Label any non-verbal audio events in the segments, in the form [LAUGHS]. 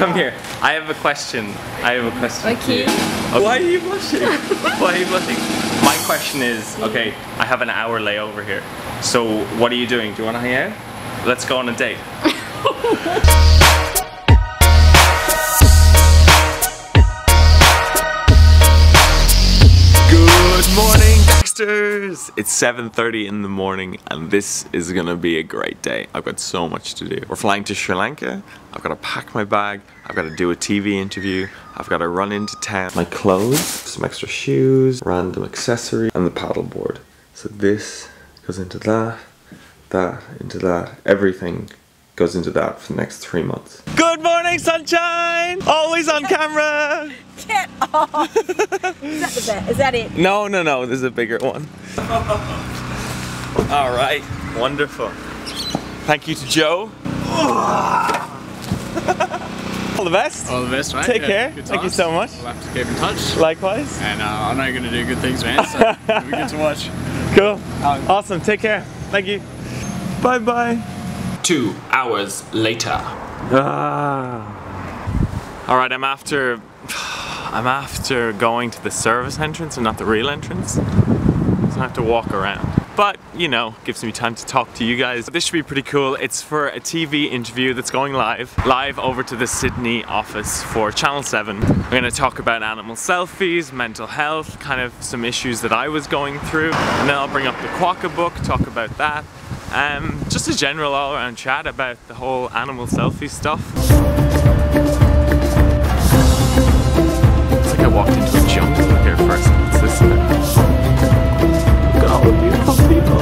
Come here. I have a question. I have a question. for Okay. Oh, Why are you blushing? [LAUGHS] Why are you blushing? My question is, okay, I have an hour layover here. So what are you doing? Do you want to hang out? Let's go on a date. [LAUGHS] morning, Dexters! It's 7.30 in the morning and this is gonna be a great day. I've got so much to do. We're flying to Sri Lanka. I've gotta pack my bag. I've gotta do a TV interview. I've gotta run into town. My clothes, some extra shoes, random accessory, and the paddleboard. So this goes into that, that, into that. Everything goes into that for the next three months. Good morning, sunshine! Always on camera! Get off! is, that the best? Is that it? No, no, no, there's a bigger one. [LAUGHS] All right, wonderful. Thank you to Joe. [LAUGHS] All the best. All the best, mate. Take Yeah, care. good Thank you so much. We'll have to keep in touch. Likewise. And uh, I know you're going to do good things, man. So [LAUGHS] it'll be good to watch. Cool. Awesome. Take care. Thank you. Bye bye. Two hours later. Ah. All right, I'm after. [SIGHS] I'm after going to the service entrance and not the real entrance. So I have to walk around. But, you know, gives me time to talk to you guys. This should be pretty cool. It's for a TV interview that's going live. Live over to the Sydney office for Channel 7. We're gonna talk about animal selfies, mental health, kind of some issues that I was going through. And then I'll bring up the Quokka book, talk about that. Um, just a general all around chat about the whole animal selfie stuff. It's like I walked into a jungle here first. What's this about? Look at all the beautiful people.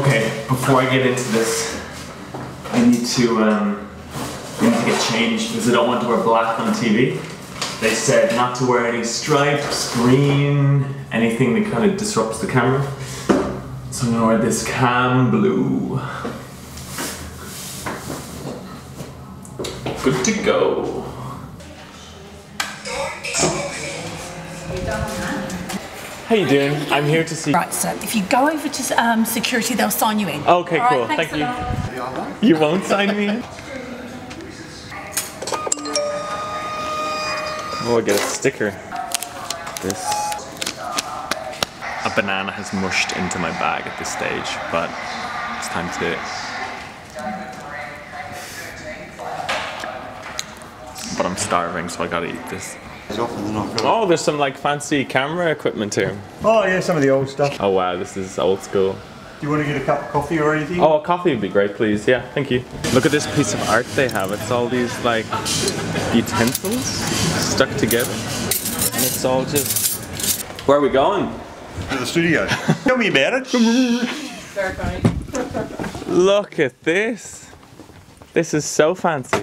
Okay, before I get into this, I need to um, I need to get changed because I don't want to wear black on TV. They said not to wear any stripes, green, anything that kind of disrupts the camera. So I'm gonna wear this cam blue. Good to go. How you doing? I'm here to see. Right, so if you go over to um, security, they'll sign you in. Okay, All right, cool. thanks Thank you. You won't sign me Oh, I get a sticker. This. A banana has mushed into my bag at this stage, but it's time to. Do it. But I'm starving, so I gotta eat this. Oh, there's some like fancy camera equipment here. Oh yeah, some of the old stuff. Oh wow, this is old school. Do you want to get a cup of coffee or anything? Oh, a coffee would be great, please. Yeah, thank you. Look at this piece of art they have. It's all these like utensils stuck together, and it's all just. Where are we going? To the studio. [LAUGHS] Tell me about it. [LAUGHS] Look at this. This is so fancy.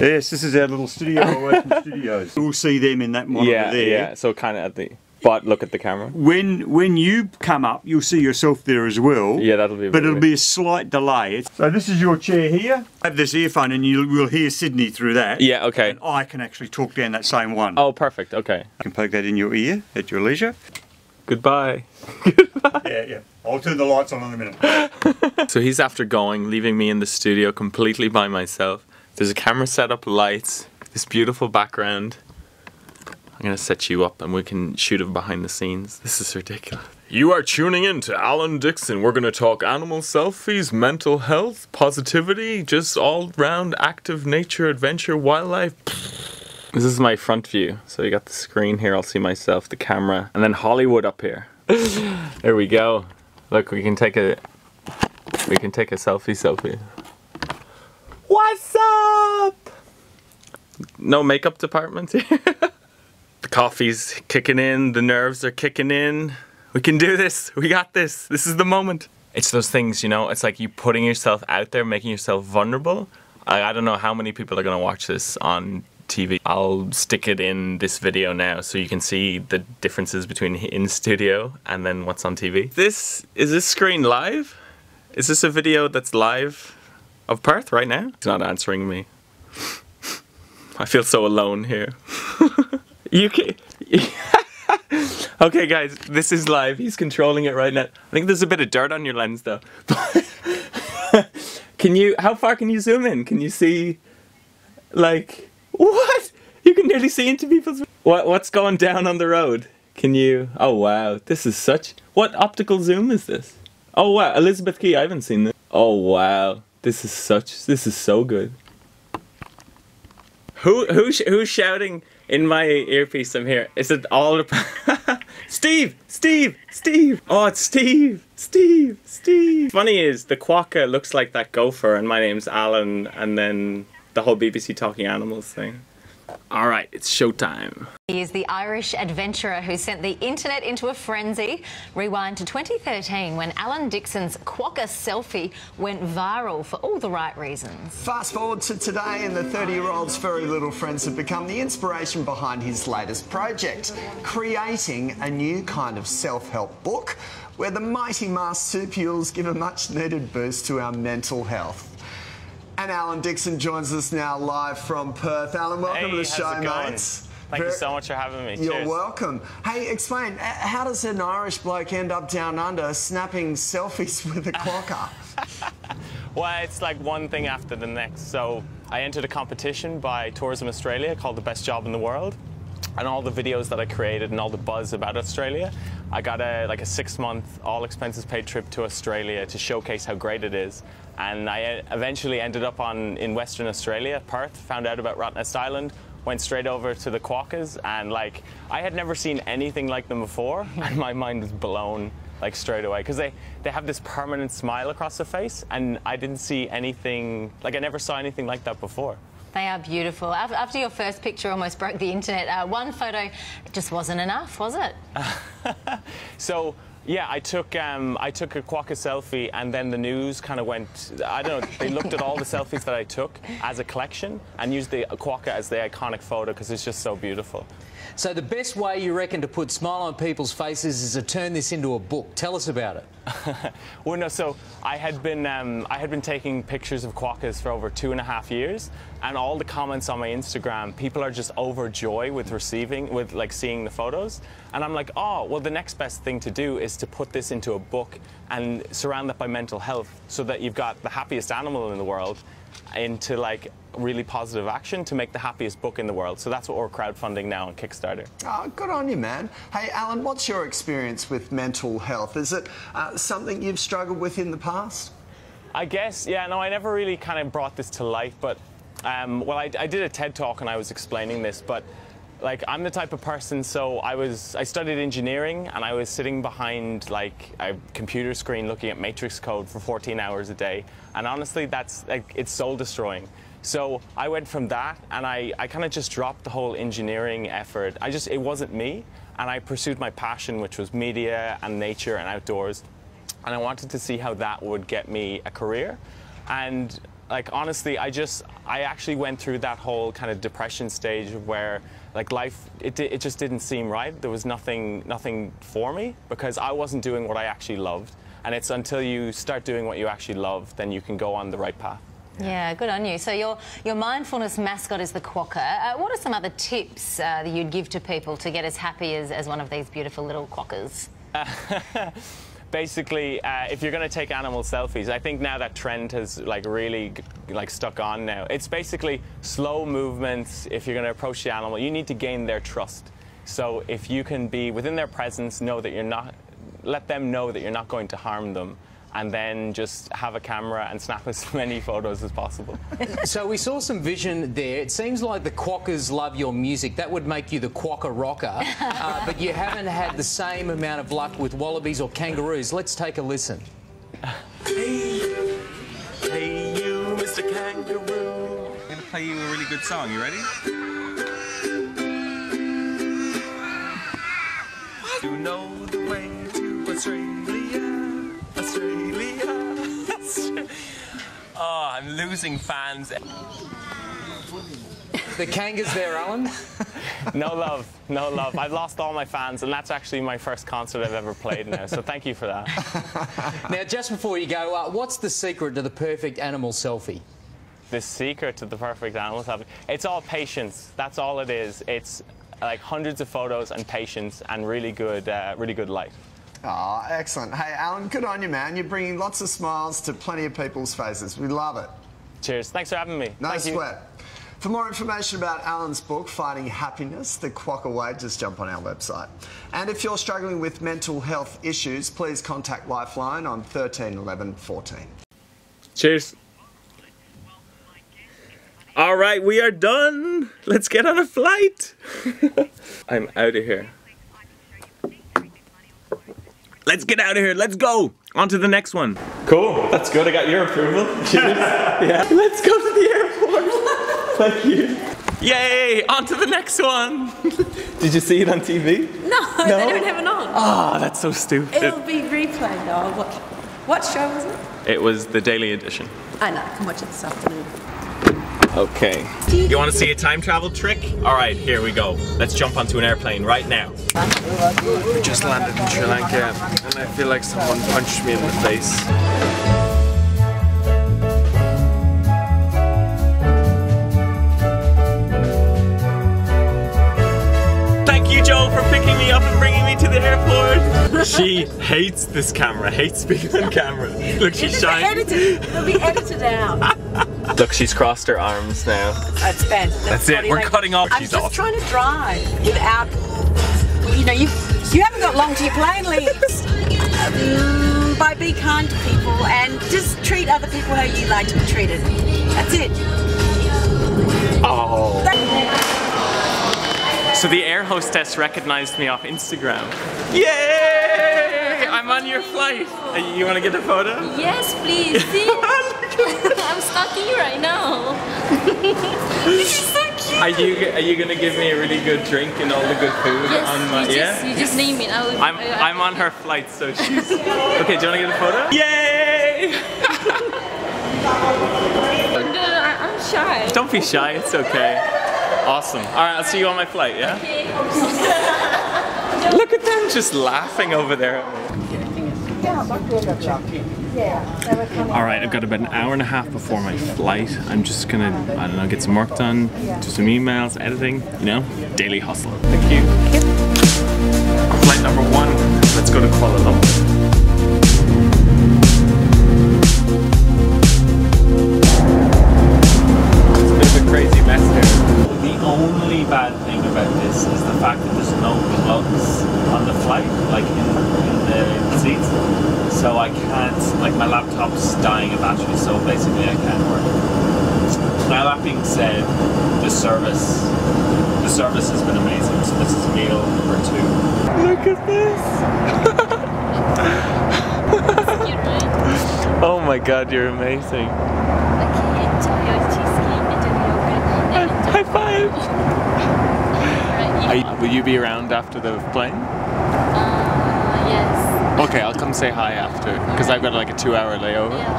yes, this is our little studio away from [LAUGHS] studios. We'll see them in that monitor yeah, there. yeah. So kind of at the. But look at the camera. When when you come up, you'll see yourself there as well. Yeah, that'll be. a But bit it'll weird. be a slight delay. So this is your chair here. Have this earphone and you will hear Sydney through that. Yeah. Okay. And I can actually talk down that same one. Oh, perfect. Okay. You can poke that in your ear at your leisure. Goodbye. [LAUGHS] Yeah, yeah. I'll turn the lights on in a minute. [LAUGHS] So he's after going, leaving me in the studio completely by myself. There's a camera set up, lights, this beautiful background. I'm gonna set you up and we can shoot it behind the scenes. This is ridiculous. You are tuning in to Alan Dixon. We're gonna talk animal selfies, mental health, positivity, just all round active nature, adventure, wildlife. This is my front view. So you got the screen here, I'll see myself, the camera, and then Hollywood up here. [LAUGHS] there we go. Look, we can take a we can take a selfie selfie. What's up? No makeup department here. [LAUGHS] coffee's kicking in, the nerves are kicking in. We can do this. We got this. This is the moment. It's those things, you know, it's like you putting yourself out there, making yourself vulnerable. I, I don't know how many people are going to watch this on TV. I'll stick it in this video now so you can see the differences between [LAUGHS] in studio and then what's on TV. This is this screen live? Is this a video that's live of Perth right now? He's not answering me. [LAUGHS] I feel so alone here. [LAUGHS] you can. [LAUGHS] okay, guys, this is live. He's controlling it right now. I think there's a bit of dirt on your lens, though. [LAUGHS] Can you? How far can you zoom in? Can you see? Like what? You can nearly see into people's. What? What's going down on the road? Can you? Oh wow! This is such. What optical zoom is this? Oh wow! Elizabeth Quay. I haven't seen this. Oh wow! This is such. This is so good. Who who who's shouting in my earpiece? I'm here. Is it all the [LAUGHS] Steve? Steve? Steve? Oh, it's Steve! Steve! Steve! Funny is the quokka looks like that gopher, and my name's Alan, and then the whole BBC Talking Animals thing. All right, it's showtime. He is the Irish adventurer who sent the internet into a frenzy. Rewind to 2013 when Alan Dixon's quokka selfie went viral for all the right reasons. Fast forward to today, and the 30 year old's furry little friends have become the inspiration behind his latest project, creating a new kind of self help book where the mighty marsupials give a much needed boost to our mental health. And Alan Dixon joins us now live from Perth. Alan, welcome to the show, mates. Thank you so much for having me. You're Cheers. welcome. Hey, explain, how does an Irish bloke end up down under snapping selfies [LAUGHS] with a quokka? [LAUGHS] Well, it's like one thing after the next. So I entered a competition by Tourism Australia called the Best Job in the World. And all the videos that I created and all the buzz about Australia, I got a like a six month all expenses paid trip to Australia to showcase how great it is. And I uh, eventually ended up on in Western Australia, Perth, found out about Rottnest Island, went straight over to the Quokkas and like I had never seen anything like them before [LAUGHS] and my mind was blown like straight away because they, they have this permanent smile across the face and I didn't see anything like I never saw anything like that before. They are beautiful. After your first picture almost broke the internet, uh, one photo just wasn't enough, was it? [LAUGHS] So yeah, I took um, I took a quokka selfie, and then the news kind of went. I don't know. They looked at all the selfies that I took as a collection and used the quokka as the iconic photo because it's just so beautiful. So the best way you reckon to put smile on people's faces is to turn this into a book. Tell us about it. [LAUGHS] Well, no. So I had been um, I had been taking pictures of quokkas for over two and a half years, and all the comments on my Instagram, people are just overjoyed with receiving, with like seeing the photos, and I'm like, oh, well, the next best thing to do is to put this into a book and surround that by mental health, so that you've got the happiest animal in the world, into like really positive action to make the happiest book in the world. So that's what we're crowdfunding now on Kickstarter. Oh, good on you, man. Hey, Alan, what's your experience with mental health? Is it uh, something you've struggled with in the past? I guess, yeah, no, I never really kind of brought this to life, but, um, well, I, I did a TED talk and I was explaining this, but like, I'm the type of person, so I was, I studied engineering and I was sitting behind like a computer screen looking at matrix code for 14 hours a day. And honestly, that's like, it's soul destroying. So I went from that and I, I kind of just dropped the whole engineering effort. I just, it wasn't me. And I pursued my passion, which was media and nature and outdoors and I wanted to see how that would get me a career. And like honestly, I just I actually went through that whole kind of depression stage where like life it, it just didn't seem right. There was nothing nothing for me because I wasn't doing what I actually loved. And it's until you start doing what you actually love, then you can go on the right path. Yeah, good on you. So your your mindfulness mascot is the quokka. Uh, what are some other tips uh, that you'd give to people to get as happy as, as one of these beautiful little quokkas? [LAUGHS] basically, uh, if you're going to take animal selfies, I think now that trend has like really like stuck on now. It's basically slow movements. If you're going to approach the animal, you need to gain their trust. So if you can be within their presence, know that you're not, let them know that you're not going to harm them, and then just have a camera and snap as [LAUGHS] many photos as possible. [LAUGHS] So we saw some vision there. It seems like the quokkas love your music. That would make you the quokka rocker. [LAUGHS] Uh, but you haven't had the same amount of luck with wallabies or kangaroos. Let's take a listen. Hey, you, Mr. Kangaroo. I'm gonna play you a really good song. You ready? You know the way to Australia, Australia. Oh, I'm losing fans. The kangas there, Alan. [LAUGHS] No love, no love. I've lost all my fans, and that's actually my first concert I've ever played now. So thank you for that. [LAUGHS] Now, just before you go, uh, what's the secret to the perfect animal selfie? The secret to the perfect animal selfie. It's all patience. That's all it is. It's like hundreds of photos and patience and really good, uh, really good light. Oh, excellent. Hey, Alan, good on you, man. You're bringing lots of smiles to plenty of people's faces. We love it. Cheers. Thanks for having me. No Thank you. sweat. For more information about Alan's book, Finding Happiness, The Quokka Way, just jump on our website. And if you're struggling with mental health issues, please contact Lifeline on 13 11 14. Cheers. All right, we are done. Let's get on a flight. [LAUGHS] I'm out of here. Let's get out of here. Let's go. On to the next one. Cool. That's good. I got your approval. [LAUGHS] Cheers. [LAUGHS] yeah. Let's go to the airport. [LAUGHS] Thank you. Yay! On to the next one. Did you see it on TV? No, they don't have it on. Ah, that's so stupid. It'll be replayed though. What, what show was it? It was the Daily Edition. I know, I can watch it this afternoon. Okay. You want to see a time travel trick? All right, here we go. Let's jump onto an airplane right now. We just landed in Sri Lanka and I feel like someone punched me in the face. Thank you, Joe, for picking me up and bringing me to the airport. [LAUGHS] she hates this camera, hates being on camera. Look, she's It'll shy. edited. It'll be edited out. [LAUGHS] Look, she's crossed her arms now. That's bad. That's it, we're language. cutting off. I'm She's just off. trying to drive without, you know, you you haven't got long to your plane leaves. Um, by be kind to people and just treat other people how you like to be treated. That's it. Oh. So the air hostess recognized me off Instagram. Yay! I'm on your flight. Uh, You want to get a photo? Yes, please. [LAUGHS] See? I'm stalking you right now. [LAUGHS] this is so cute. Are you are you gonna give me a really good drink and all the good food Yes, on my you yeah? just, you just name it. I will, I'm I, I, I'm on her flight, so [LAUGHS] she's okay. Do you want to get a photo? Yay! [LAUGHS] No, I- I'm shy. Don't be shy. It's okay. Awesome. All right, I'll see you on my flight. Yeah. Look at them just laughing over there. All right, I've got about an hour and a half before my flight. I'm just gonna, I don't know, get some work done, do some emails, editing, you know, daily hustle. Thank you. Flight number one, let's go to Kuala Lumpur. God, you're amazing. Okay, enjoy your cheesecake. Enjoy your yogurt. and High five. Are you- you, will you be around after the plane? Uh, yes. Okay, I'll come say hi after, because I've got like a two hour layover. Yeah.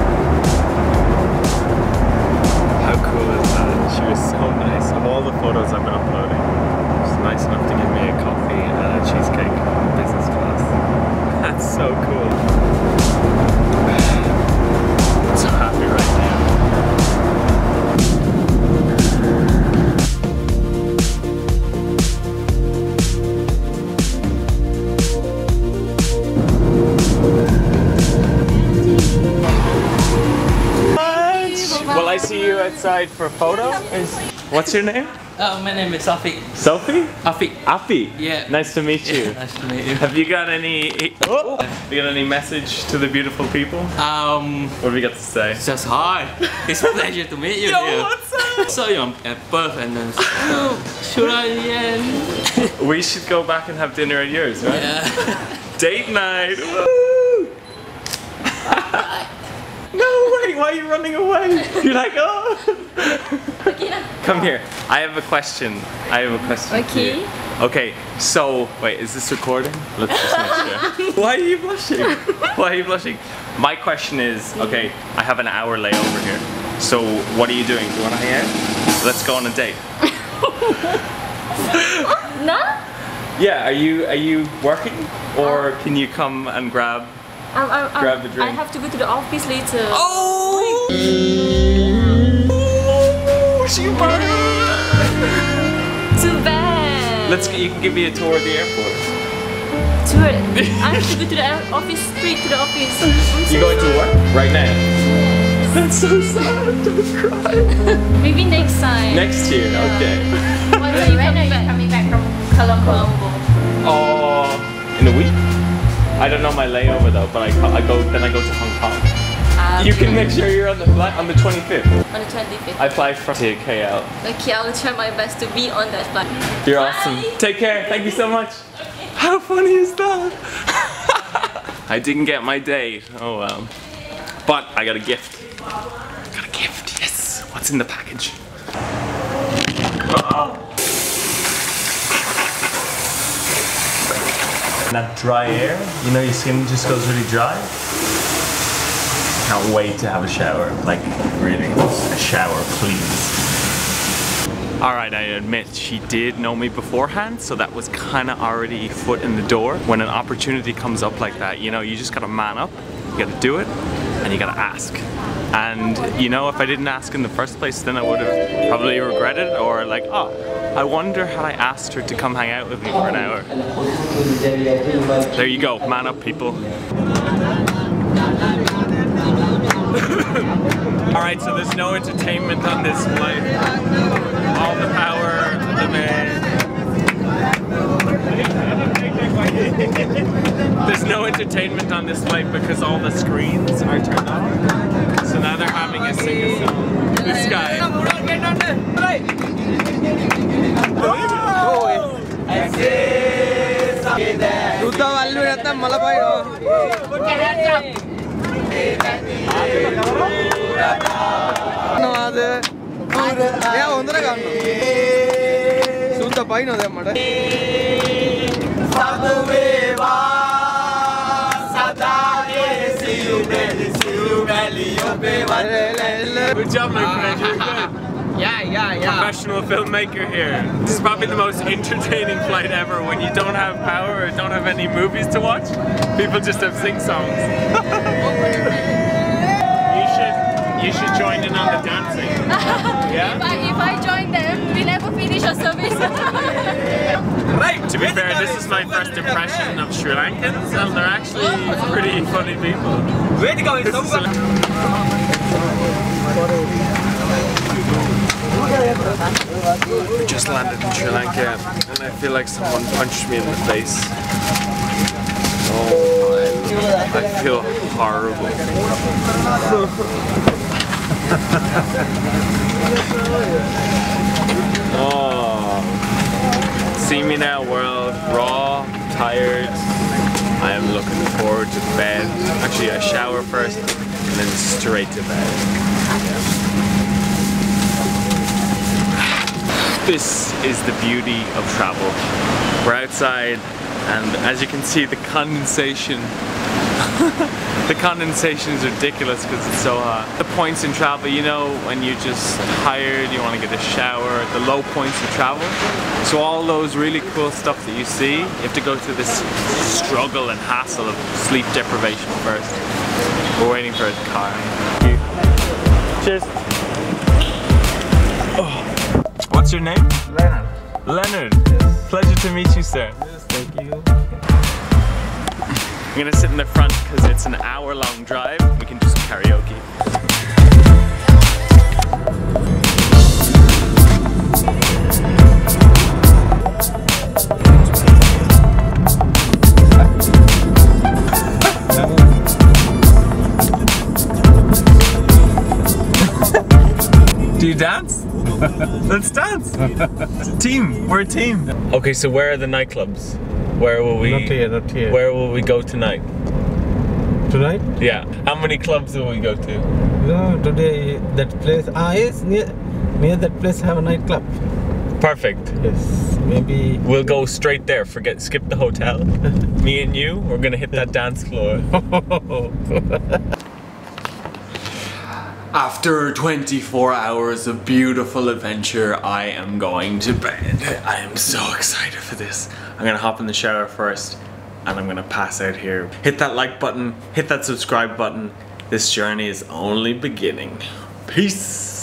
How cool is that? She was so nice. Of all the photos I've been uploading, she's nice enough to give me a coffee and a cheesecake business class. [LAUGHS] That's so cool. I'm so happy right now. Will I see you outside for a photo? Is- What's your name? Oh, my name is Afiq. Sophie? Afiq. Afi. Yeah. Nice to meet you. [LAUGHS] Nice to meet you. Have you got any? Oh, have you got any message to the beautiful people? Um, What have you got to say? just hi. It's a pleasure to meet you Yo, here. what's up? Saw you at birth and then oh, [LAUGHS] should I yeah. [LAUGHS] We should go back and have dinner at yours, right? yeah. Date night. No way! Why are you running away? [LAUGHS] You're like, oh. Come here. I have a question. I have a question. Okay. Okay. So, wait, is this recording? Let's just make sure. [LAUGHS] Why are you blushing? Why are you blushing? My question is, okay, I have an hour layover here. So, what are you doing? Do you want to hang out? Let's go on a date. [LAUGHS] No? Yeah. Are you are you working, or can you come and grab? I'm, I'm, I'm, Grab a drink. I have to go to the office later. Oh! she Too bad. Let's. You can give me a tour of the airport. Tour. [LAUGHS] I have to go to the office, straight to the office. I'm so You going to sad. work right now? That's so sad. Don't cry. [LAUGHS] Maybe next time. Next year, okay. What [LAUGHS] are you coming back? coming back from Colombo? Oh, in a week? I don't know my layover though, but I, I go then I go to Hong Kong. Um, You can make sure you're on the flight on the 25th. On the 25th. I fly from to KL. Okay, I will try my best to be on that flight. You're awesome. Take care. Thank you so much. How funny is that? [LAUGHS] I didn't get my date. Oh well. But I got a gift. Got a gift. Yes. What's in the package? Oh. That dry air, you know, your skin just goes really dry. Can't wait to have a shower. Like, really, a shower, please. Alright, I admit she did know me beforehand, so that was kind of already foot in the door. When an opportunity comes up like that, you know, you just gotta man up, you gotta do it, and you gotta ask. And you know, if I didn't ask in the first place, then I would have probably regretted it or like, oh, I wonder had I asked her to come hang out with me for an hour. There you go, man up, people. [LAUGHS] Alright, so there's no entertainment on this flight. All the power, the man. There's no entertainment on this flight because all the screens are turned off. So now they're having a sing-a-song. This guy. Rudda vallu rata malapai ho. Put your hands up. No other. Yeah, ondra kaam. Sunda pai no dem mada. Good job, my friend. You're good. Yeah, yeah, yeah. Professional filmmaker here. This is probably the most entertaining flight ever when you don't have power or don't have any movies to watch. People just have sing songs. [LAUGHS] you should you should join in on the dancing. Yeah? [LAUGHS] If I, if I join them, we never finish our service. Right. To be fair, this is my first impression of Sri Lankans, and they're actually pretty funny people. Way to go! I just landed in Sri Lanka and I feel like someone punched me in the face. Oh, I, I feel horrible. [LAUGHS] Oh. See me now, world. Raw, tired. I am looking forward to bed. Actually, I shower first and then straight to bed. This is the beauty of travel. We're outside, and as you can see, the condensation [LAUGHS] the condensation is ridiculous because it's so hot. The points in travel, you know, when you're just tired, you want to get a shower, the low points of travel. So all those really cool stuff that you see, you have to go through this struggle and hassle of sleep deprivation first. We're waiting for a car. Cheers. Oh. What's your name? Leonard. Leonard. Pleasure to meet you, sir. Thank you. I'm gonna sit in the front because it's an hour long drive. We can do some karaoke. Do you dance? [LAUGHS] Let's dance. Team. We're a team. Okay, so where are the nightclubs? Where will we? Not here, not here. Where will we go tonight? Tonight? Yeah. How many clubs will we go to? No, today that place. Ah, yes, near, near that place have a nightclub. Perfect. Yes, maybe. We'll go straight there. Forget, skip the hotel. [LAUGHS] Me and you, we're gonna hit that dance floor. [LAUGHS] After 24 hours of beautiful adventure, I am going to bed. I am so excited for this. I'm gonna hop in the shower first and I'm gonna pass out here. Hit that like button, hit that subscribe button. This journey is only beginning. Peace.